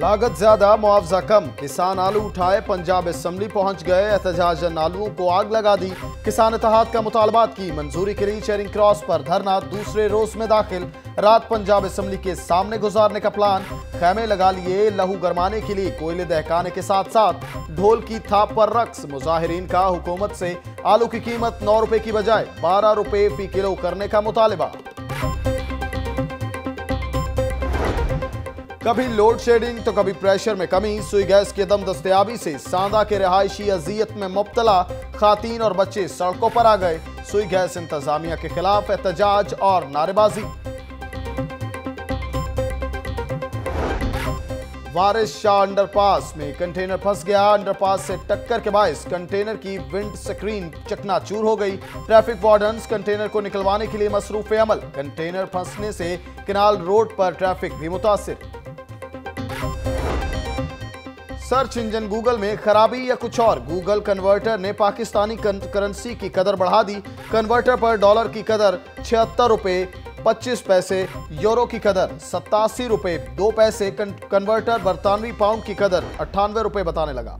لاگت زیادہ، معاوضہ کم۔ کسان آلو اٹھائے، پنجاب اسمبلی پہنچ گئے، احتجاجن آلووں کو آگ لگا دی۔ کسان اتحاد کا مطالبات کی، منظوری کے لیے چیرنگ کراس پر دھرنا دوسرے روز میں داخل۔ رات پنجاب اسمبلی کے سامنے گزارنے کا پلان۔ خیمے لگا لیے، لہو گرمانے کے لیے کوئلے دہکانے کے ساتھ ساتھ۔ ڈھول کی تھاپ پر رقص۔ مظاہرین کا حکومت سے آلو کی قیمت نو روپے کی بجائے بارہ روپے فی کلو کرنے کا مطالبہ۔ کبھی لوڈ شیڈنگ تو کبھی پریشر میں کمی، سوئی گیس کی عدم دستیابی سے ساندھا کے رہائشی اذیت میں مبتلا خواتین اور بچے سڑکوں پر آ گئے۔ سوئی گیس انتظامیہ کے خلاف احتجاج اور نعرے بازی۔ وارث شاہ انڈر پاس میں کنٹینر پھنس گیا۔ انڈر پاس سے ٹکر کے باعث کنٹینر کی ونڈ سکرین چکنا چور ہو گئی۔ ٹریفک وارڈنز کنٹینر کو نکلوانے کے لیے مصروف عمل۔ کنٹینر پھنسنے سے کنال روڈ پر ٹریفک بھی متاثر۔ سرچ انجن گوگل میں خرابی یا کچھ اور۔ گوگل کنورٹر نے پاکستانی کرنسی کی قدر بڑھا دی۔ کنورٹر پر ڈالر کی قدر 76 روپے، پچیس پیسے، یورو کی قدر ستاسی روپے، دو پیسے۔ کنورٹر برطانوی پاؤنڈ کی قدر اٹھانوے روپے بتانے لگا۔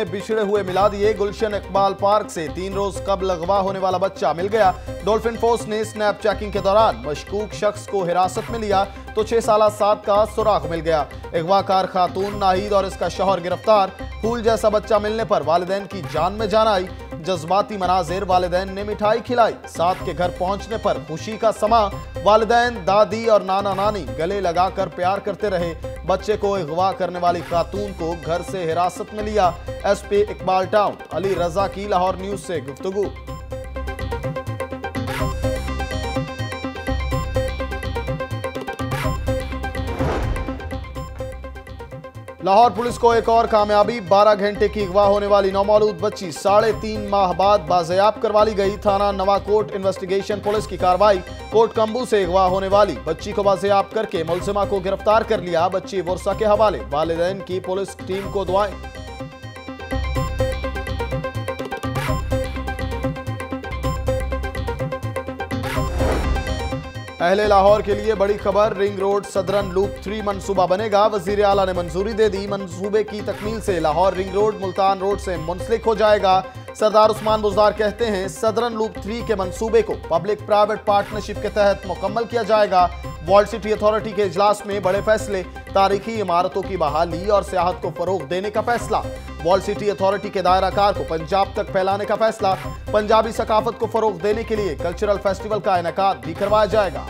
نے بچھڑے ہوئے ملا دیے گلشن اقبال پارک سے تین روز قبل اغوا ہونے والا بچہ مل گیا۔ ڈولفن فورس نے سنیپ چیکنگ کے دوران مشکوک شخص کو حراست میں لیا تو چھ سالہ سات کا سراخ مل گیا۔ اغوا کار خاتون ناہید اور اس کا شوہر گرفتار پھول جیسا بچہ ملنے پر والدین کی جان میں جان آئی۔ جذباتی مناظر والدین نے مٹھائی کھلائی۔ ساتھ کے گھر پہنچنے پر خوشی کا سما والدین، دادی اور نانا نانی گلے لگا کر پیار کرتے رہے۔ بچے کو اغوا کرنے والی خاتون کو گھر سے حراست میں لیا۔ S P Iqbal town, Ali Raza کی لاہور نیوز سے گفتگو۔ لاہور پولیس کو ایک اور کامیابی، بارہ گھنٹے کی اغوا ہونے والی نومولود بچی ساڑھے تین ماہ بعد بازیاب کروالی گئی۔ تھانہ نوہ کورٹ انویسٹیگیشن پولیس کی کاروائی کوٹ کمبو سے اغوا ہونے والی۔ بچی کو بازیاب کر کے ملزمہ کو گرفتار کر لیا۔ بچی ورسہ کے حوالے، والدین کی پولیس ٹیم کو دعائیں۔ اہل لاہور کے لیے بڑی خبر، رنگ روڈ صدرن لوپ 3 منصوبہ بنے گا۔ وزیر اعلیٰ نے منظوری دے دی۔ منصوبے کی تکمیل سے Lahore ring road, Multan road سے منسلک ہو جائے گا۔ سردار عثمان بزدار کہتے ہیں، صدرن لوپ تھری کے منصوبے کو پبلک پرائیویٹ پارٹنرشپ کے تحت مکمل کیا جائے گا۔ وال سٹی اتھارٹی کے اجلاس میں بڑے فیصلے، تاریخی عمارتوں کی بحالی اور سیاحت کو فروغ دینے کا فیصلہ۔ وال سٹی اتھارٹی کے دائرہ کار کو پنجاب تک پھیلانے کا فیصلہ۔ پنجابی ثقافت کو فروغ دینے کے لیے کلچرل فیسٹیول کا انعقاد بھی کروایا جائے گا۔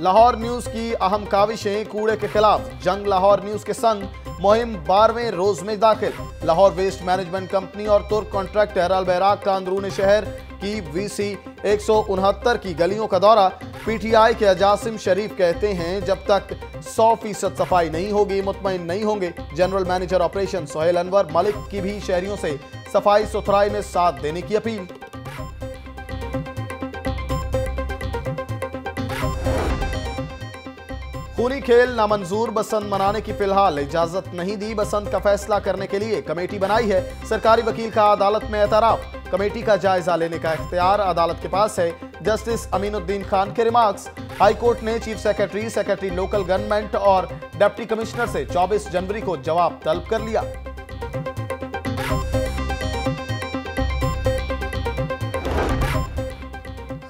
لاہور نیوز کی اہم کاوشیں کوڑے کے خلاف۔ جنگ لاہور نیوز کے سنگ مہم بارہویں روز میں داخل۔ لاہور ویسٹ مینجمنٹ کمپنی اور ترک کانٹریکٹر بیراک کا اندرون شہر کی وی سی ایک سو انہتر کی گلیوں کا دورہ۔ پی ٹی آئی کے اجاسم شریف کہتے ہیں، جب تک سو فیصد صفائی نہیں ہوگی، مطمئن نہیں ہوں گے۔ General manager operation Sohail Anwar Malik کی بھی شہریوں سے صفائی ستھرائی میں ساتھ دینے کی اپیل۔ پوری کھیل نامنظور بسند منانے کی فیلحال اجازت نہیں دی۔ بسند کا فیصلہ کرنے کے لیے کمیٹی بنائی ہے۔ سرکاری وکیل کا عدالت میں اعتراف۔ کمیٹی کا جائزہ لینے کا اختیار عدالت کے پاس ہے۔ جسٹس امین الدین خان کے ریمارکس۔ ہائی کورٹ نے chief secretary secretary local government اور ڈیپٹی کمشنر سے چوبیس جنوری کو جواب طلب کر لیا۔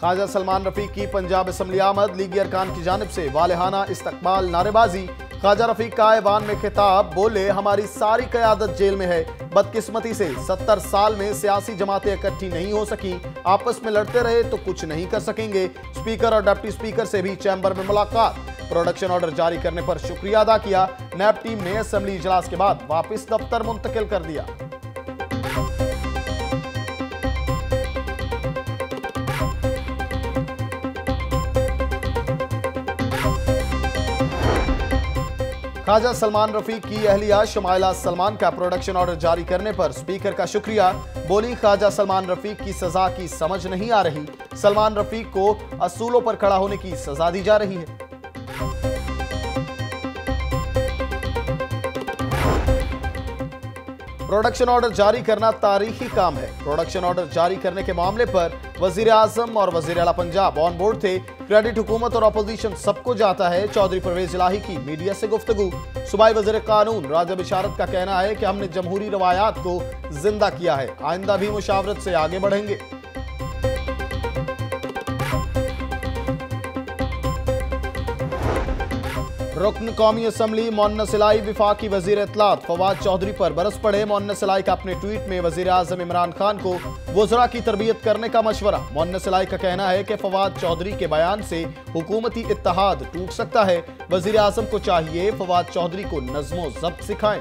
خواجہ سلمان رفیق کی پنجاب اسمبلی آمد، لیگی ارکان کی جانب سے والہانہ استقبال نعرے بازی خواجہ رفیق کا ایوان میں خطاب، بولے، ہماری ساری قیادت جیل میں ہے۔ بدقسمتی سے ستر سال میں سیاسی جماعتیں اکٹھی نہیں ہو سکیں۔ آپس میں لڑتے رہے تو کچھ نہیں کر سکیں گے۔ سپیکر اور ڈپٹی سپیکر سے بھی چیمبر میں ملاقات۔ پروڈکشن آرڈر جاری کرنے پر شکریہ ادا کیا۔ نیب ٹیم نے اسمبلی اجلاس کے بعد واپس دفتر منتقل کر دیا۔ خواجہ سلمان رفیق کی اہلیہ شمائلہ سلمان کا پروڈکشن آرڈر جاری کرنے پر سپیکر کا شکریہ۔ بولی، خواجہ سلمان رفیق کی سزا کی سمجھ نہیں آ رہی۔ سلمان رفیق کو اصولوں پر کھڑا ہونے کی سزا دی جا رہی ہے۔ پروڈکشن آرڈر جاری کرنا تاریخی کام ہے۔ پروڈکشن آرڈر جاری کرنے کے معاملے پر وزیر اعظم اور وزیر اعلیٰ پنجاب آن بورڈ تھے۔ کریڈٹ حکومت اور اپوزیشن سب کو جاتا ہے۔ چودری پرویز الہی کی میڈیا سے گفتگو۔ صوبائی وزیر قانون راجہ بشارت کا کہنا ہے کہ ہم نے جمہوری روایات کو زندہ کیا ہے۔ آئندہ بھی مشاورت سے آگے بڑھیں گے۔ رکن قومی اسمبلی مونس الہی وفاقی وزیر اطلاعات فواد چودھری پر برس پڑے۔ مونس الہی کا اپنے ٹویٹ میں وزیر اعظم عمران خان کو وزراء کی تربیت کرنے کا مشورہ۔ مونس الہی کا کہنا ہے کہ فواد چودھری کے بیان سے حکومتی اتحاد ٹوٹ سکتا ہے۔ وزیر اعظم کو چاہیے فواد چودھری کو نظم و ضبط سکھائیں۔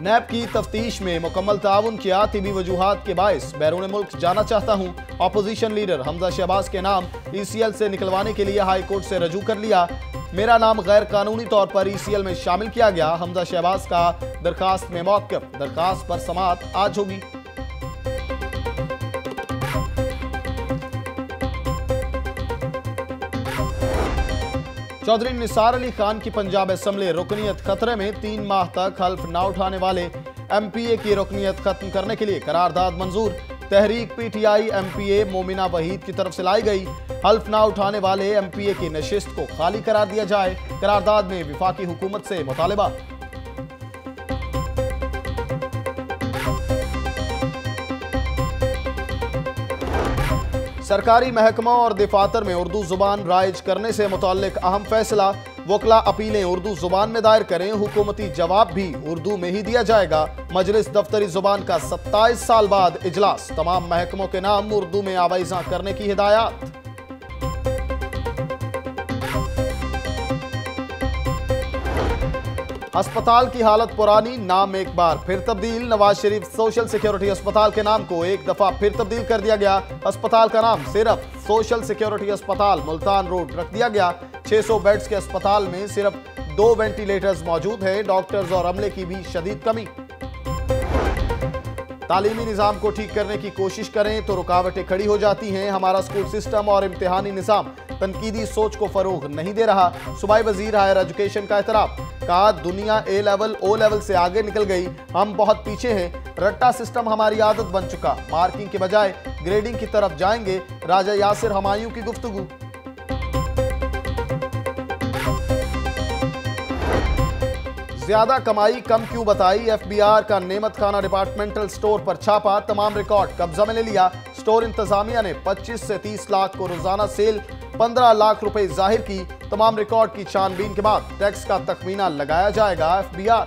نیب کی تفتیش میں مکمل تعاون کیا، طبی وجوہات کے باعث بیرون ملک جانا چاہتا ہوں۔ اپوزیشن لیڈر حمزہ شہباز کے نام ای سی ایل سے نکلوانے کے لیے ہائی کورٹ سے رجوع کر لیا۔ میرا نام غیر قانونی طور پر ای سی ایل میں شامل کیا گیا۔ حمزہ شہباز کا درخواست میں موقف، درخواست پر سماعت آج ہوگی۔ چودھری نثار علی خان کی پنجاب اسمبلی رکنیت خطرے میں تین ماہ تک حلف نہ اٹھانے والے ایم پی اے کی رکنیت ختم کرنے کے لیے قرارداد منظور۔ تحریک P T I M P A Momina Waheed کی طرف سے لائی گئی۔ حلف نہ اٹھانے والے ایم پی اے کی نشست کو خالی قرار دیا جائے۔ قرارداد میں وفاقی حکومت سے مطالبہ۔ سرکاری محکمہ اور دفاتر میں اردو زبان رائج کرنے سے متعلق اہم فیصلہ۔ وکلا اپیلیں اردو زبان میں دائر کریں، حکومتی جواب بھی اردو میں ہی دیا جائے گا۔ مجلس دفتری زبان کا ستائیس سال بعد اجلاس۔ تمام محکموں کے نام اردو میں آویزاں کرنے کی ہدایات۔ ہسپتال کی حالت پرانی، نام ایک بار پھر تبدیل۔ نواز شریف سوشل سیکیورٹی ہسپتال کے نام کو ایک دفعہ پھر تبدیل کر دیا گیا۔ ہسپتال کا نام صرف سوشل سیکیورٹی ہسپتال ملتان روڈ رکھ دیا گیا۔ چھ سو بیڈز کے ہسپتال میں صرف دو وینٹیلیٹرز موجود ہیں، ڈاکٹرز اور عملے کی بھی شدید کمی۔ تعلیمی نظام کو ٹھیک کرنے کی کوشش کریں تو رکاوٹیں کھڑی ہو جاتی ہیں۔ ہمارا سکول سسٹم اور امتحانی نظام تنقیدی سوچ کو فروغ نہیں دے رہا۔ صوبائی وزیر ہائر ایجوکیشن کا اعتراف کہا دنیا اے لیول، او لیول سے آگے نکل گئی۔ ہم بہت پیچھے ہیں۔ رٹا سسٹم ہماری عادت بن چکا۔ مارکنگ کے بجائے گریڈنگ کی طرف جائیں گے۔ راجہ یاسر ہمایوں کی گفتگو۔ زیادہ کمائی کم کیوں بتائی؟ ایف بی آر کا نعمت خانہ ڈپارٹمنٹل سٹور پر چھاپا، تمام ریکارڈ قبضہ میں لے لیا۔ سٹور انتظامیہ نے پچیس سے تیس لاکھ کو روزانہ سیل، پندرہ لاکھ روپے ظاہر کی۔ تمام ریکارڈ کی چھان بین کے بعد ٹیکس کا تخمینہ لگایا جائے گا، ایف بی آر۔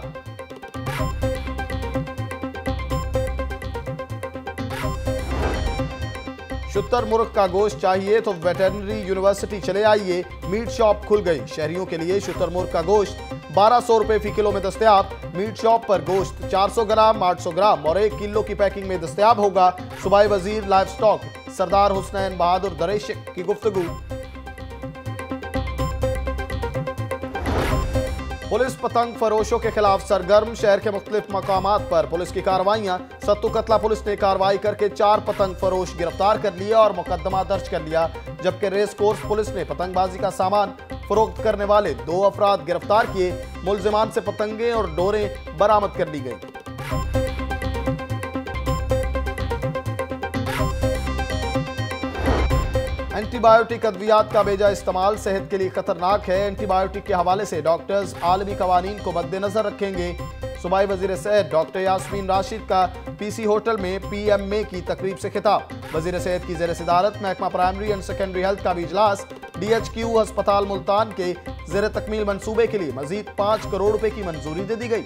شتر مرغ کا گوشت چاہیے تو ویٹرنری یونیورسٹی چلے آئیے۔ میٹ شاپ کھل گئی۔ شہریوں کے لیے شتر مرغ کا گوشت۔ بارہ سو روپے فی کلو میں دستیاب۔ میٹ شاپ پر گوشت چار سو گرام، آٹھ سو گرام اور ایک کلو کی پیکنگ میں دستیاب ہوگا۔ صوبائی وزیر لائف سٹاک سردار حسنین بہادر دریشک کی گفتگو۔ پولیس پتنگ فروشوں کے خلاف سرگرم۔ شہر کے مختلف مقامات پر پولیس کی کاروائیاں۔ ستو قتلہ پولیس نے کاروائی کر کے چار پتنگ فروش گرفتار کر لیا اور مقدمہ درج کر لیا۔ جبکہ ریس کورس پولیس نے پتنگ بازی کا سامان فروخت کرنے والے دو افراد گرفتار کیے، ملزمان سے پتنگیں اور ڈوریں برآمد کر لی گئی اینٹی بائیوٹک ادویات کا بیجا استعمال صحت کے لیے خطرناک ہے۔ اینٹی بائیوٹک کے حوالے سے ڈاکٹرز عالمی قوانین کو مد نظر رکھیں گے۔ صوبائی وزیر صحت ڈاکٹر یاسمین راشد کا پی سی ہوٹل میں پی ایم اے کی تقریب سے خطاب۔ وزیر صحت کی زیر صدارت محکمہ پرائمری اینڈ سیکنڈری ہیلتھ کا بھی اجلاس۔ ڈی ایچ کیو ہسپتال ملتان کے زیر تکمیل منصوبے کے لیے مزید پانچ کروڑ روپے کی منظوری دے دی گئی۔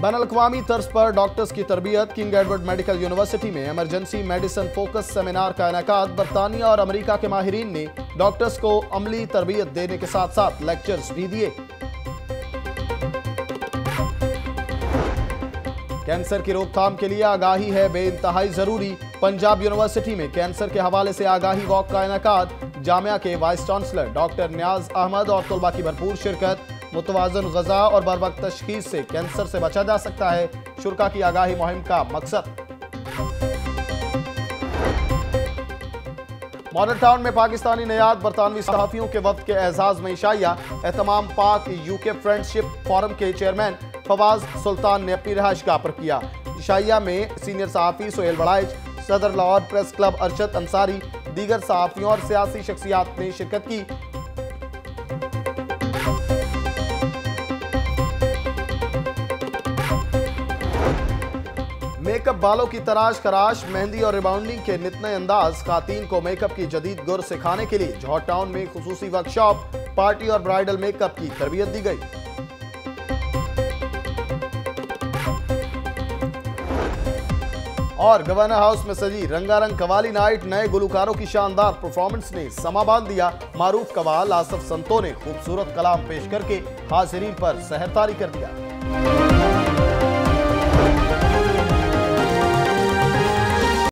بین الاقوامی طرز پر ڈاکٹرز کی تربیت، کنگ ایڈورڈ میڈیکل یونیورسٹی میں ایمرجنسی میڈیسن فوکس سیمینار کا انعقاد برطانیہ اور امریکہ کے ماہرین نے ڈاکٹرز کو عملی تربیت دینے کے ساتھ ساتھ لیکچرز بھی دیے۔ کینسر کی روک تھام کے لیے آگاہی ہے، بے انتہائی ضروری۔ پنجاب یونیورسٹی میں کینسر کے حوالے سے آگاہی واک کا انعقاد۔ جامعہ کے vice chancellor doctor Niaz Ahmad اور طلبہ کی بھرپور شرکت۔ متوازن غذا اور بروقت تشخیص سے کینسر سے بچا جا سکتا ہے۔ شرکا کی آگاہی مہم کا مقصد۔ مارڈر ٹاؤن میں پاکستانی نیاد برطانوی صحافیوں کے وفد کے اعزاز میں عشائیہ اہتمام Pak U K friendship forum کے چیئرمین۔ فواز سلطان نے اپنی رہائش گاہ پر کیا۔ شائعہ میں سینئر صحافی سہیل بڑائچ صدر لاہور پریس کلب ارشد انصاری، دیگر صحافیوں اور سیاسی شخصیات نے شرکت کی۔ میک اپ بالوں کی تراش خراش، مہندی اور ریباؤنڈنگ کے نتنے انداز، خواتین کو میک اپ کی جدید گر سکھانے کے لیے جہوٹ ٹاؤن میں خصوصی ورکشاپ، پارٹی اور برائیڈل میک اپ کی تربیت دی گئی۔ اور گورنر ہاؤس میں سجی رنگا رنگ قوالی نائٹ، نئے گلوکاروں کی شاندار پرفارمنس نے سما باندھ دیا۔ معروف قوال آصف سنتوں نے خوبصورت کلام پیش کر کے حاضرین پر سہرتاری کر دیا۔